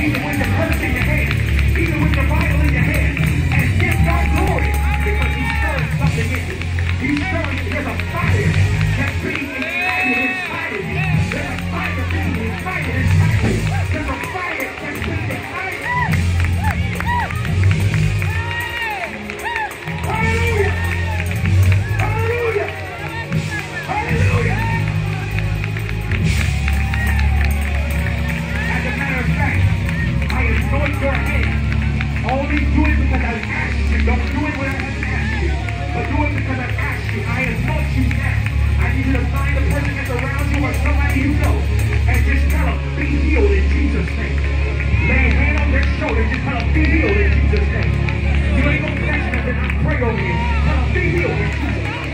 even with the in your hand, even with the Bible in your hand, and give God glory because He's stirring something in you. He's stirring. There's a fire that's being Only do it because I asked you. Don't do it when I asked you. But do it because I asked you. I anoint you now. I need you to find a person that's around you or somebody you know. And just tell them, be healed in Jesus' name. Lay a hand on their shoulder. Just tell them, be healed in Jesus' name. You ain't gonna catch nothing. I pray over you. Tell them, be healed in Jesus' name.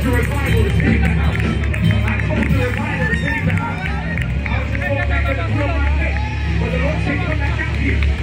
You revival the house. Revival the house. I was just going back to the my face. But the back out.